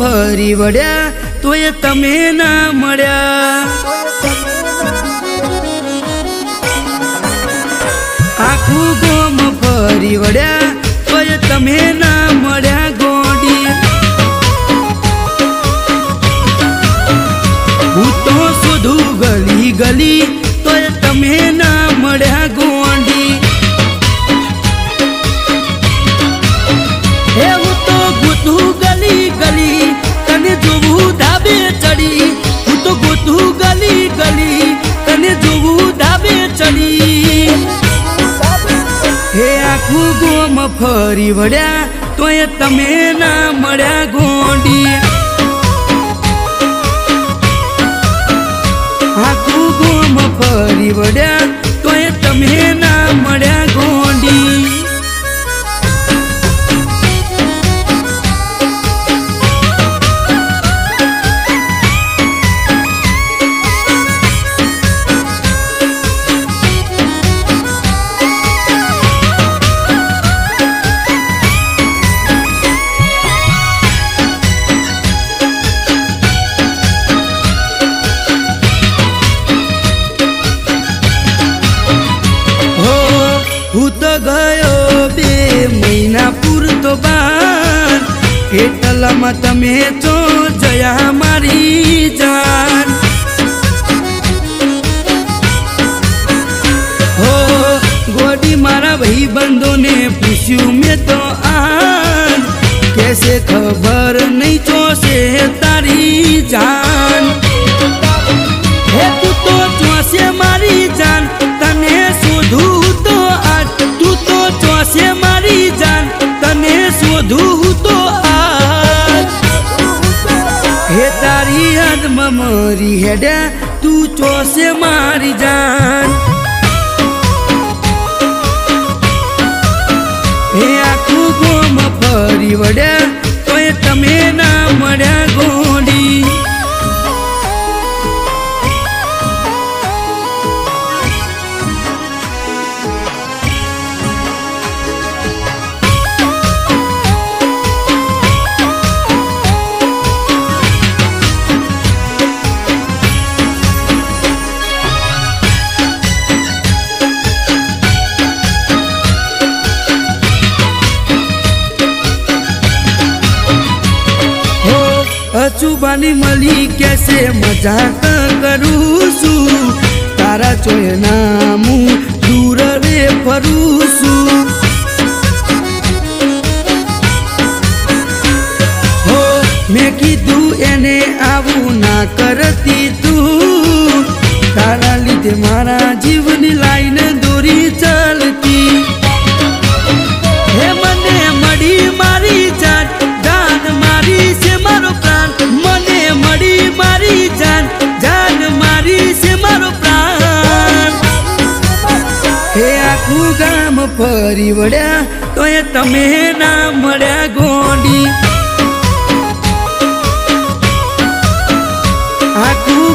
ફરી વળ્યા, તોય તમે ના મળ્યા. આખું ગોમ ફરી વળ્યા, તોય તમે ના મળ્યા ગોડી. હું તો શોધું ગલી ગલી, તોય તમે ના ગોમ ફરી વળ્યા તોય તમે ના મળ્યા ગોંડી. આખું ગોમ ફરી વળ્યા એટલામાં તમે તો જયા મારી જાન. હો, ગોડી મારા ભાઈ બંધોને પૂછ્યું મેં તો આન. કેસે ખબર નહીં ચોસે તારી જાન. તારી યાદમાં મરી હેડે તું ચોસે મારી જાન. અચુબાની મળી કેસે મજાક કરું છું. તારા ચોય નામું દૂર રે ફરું છું. હો, મેં કીધું એને આવું ના કરતી તું. તારા લીધે મારા જીવની રીવડ્યા તો એ તમે ના મળ્યા ગોડી. આખું